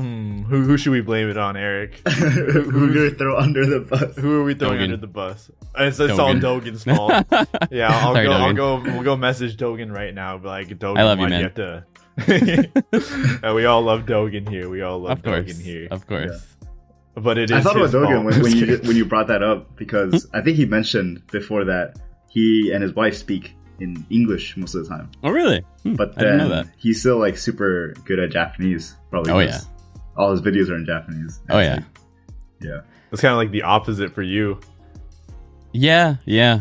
Hmm, who who should we blame it on, Eric? Who do we throw under the bus? Who are we throwing Dogen. under the bus? It's, it's all Dogen. Dogen's fault. Yeah, I'll Sorry, go. I'll go. We'll go message Dogen right now. Be like, Dogen, I love you, why'd man. have to? Uh, we all love Dogen here. We all love of course, Dogen here. of course. But it is. I thought about his Dogen fault. when, when you when you brought that up because I think he mentioned before that he and his wife speak in English most of the time, Oh, really? Hmm, but I didn't then know that. he's still like super good at Japanese. Probably. Oh, 'cause all his videos are in Japanese. Oh yeah, yeah. It's kind of like the opposite for you. yeah, yeah.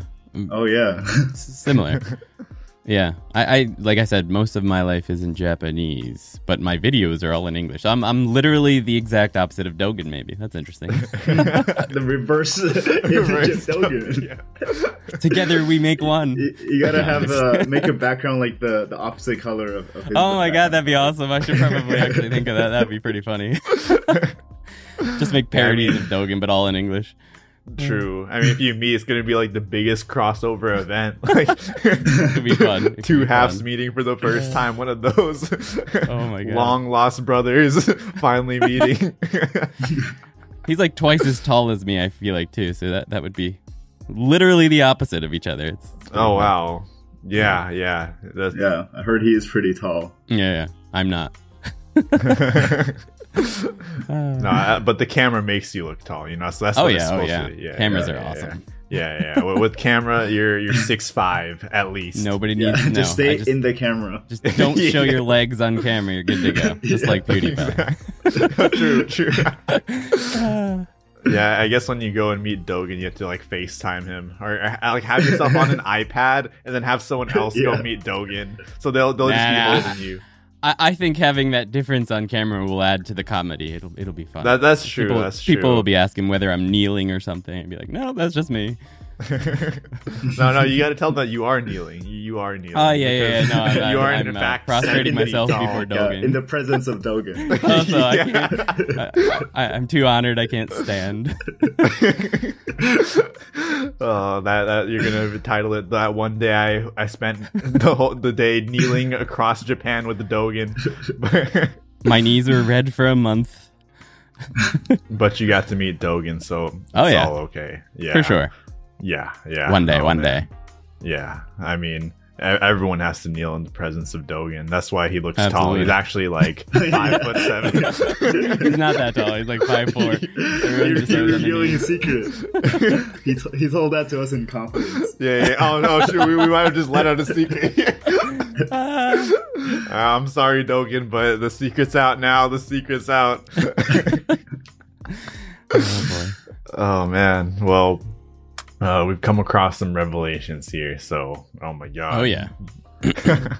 Oh yeah. Similar. yeah, I, I like I said, most of my life is in Japanese, but my videos are all in English. I'm I'm literally the exact opposite of Dogen. Maybe that's interesting. the reverse Reverse Dogen. Yeah. Together we make one. You, you gotta have uh, make a background like the, the opposite color of, of his Oh my god, that'd be awesome. I should probably actually think of that. That'd be pretty funny. Just make parodies of Dogen, but all in English. Mm. True. I mean, if you meet, it's gonna be like the biggest crossover event. Like, It'd be fun. It could Two be halves fun. meeting for the first time. One of those. Oh my God. Long lost brothers finally meeting. He's like twice as tall as me, I feel like too. So that that would be literally the opposite of each other. It's, it's pretty oh fun. wow. Yeah, yeah. That's, Yeah, I heard he is pretty tall. Yeah, yeah. I'm not. no, but the camera makes you look tall. You know, so that's Oh what it's yeah, oh yeah. to. Yeah, Cameras yeah, are yeah, awesome. Yeah, yeah. With, with camera, you're you're six five at least. Nobody Yeah, needs to know. just stay just, in the camera. just don't show your legs on camera. You're good to go. Just Yeah. like PewDiePie. true, true. Yeah, I guess when you go and meet Dogen, you have to like FaceTime him or uh, like have yourself on an iPad and then have someone else go meet Dogen. So they'll they'll Nah, just nah. be holding you. I, I think having that difference on camera will add to the comedy. It'll it'll be fun. That that's true. people, that's true. people will be asking whether I'm kneeling or something, and be like, "No, that's just me." no, no, you got to tell them that you are kneeling. You, you are kneeling. Oh, yeah, yeah, yeah. No, I- you I- are I'm, in uh, fact prostrating myself tall. before Yeah, in the presence of Dogen. Also, I Yeah. can't. I, I'm too honored. I can't stand. oh, that that you're gonna title it that one day I I spent the whole the day kneeling across Japan with the Dogen, My knees were red for a month. but you got to meet Dogen, so it's Oh, yeah. all okay. Yeah, For sure. Yeah, yeah. One day, Oh, one man. day. Yeah, I mean. e- Everyone has to kneel in the presence of Dogen. That's why he looks tall. He's actually like five foot seven. He's not that tall. He's like five four. You're, you're revealing a secret. he, t- he told that to us in confidence. Yeah, yeah. Oh no, shoot, we, we might have just let out a secret. Uh, I'm sorry, Dogen, but the secret's out now. The secret's out. oh boy. oh man. Well, uh, we've come across some revelations here. So, oh my god. Oh yeah.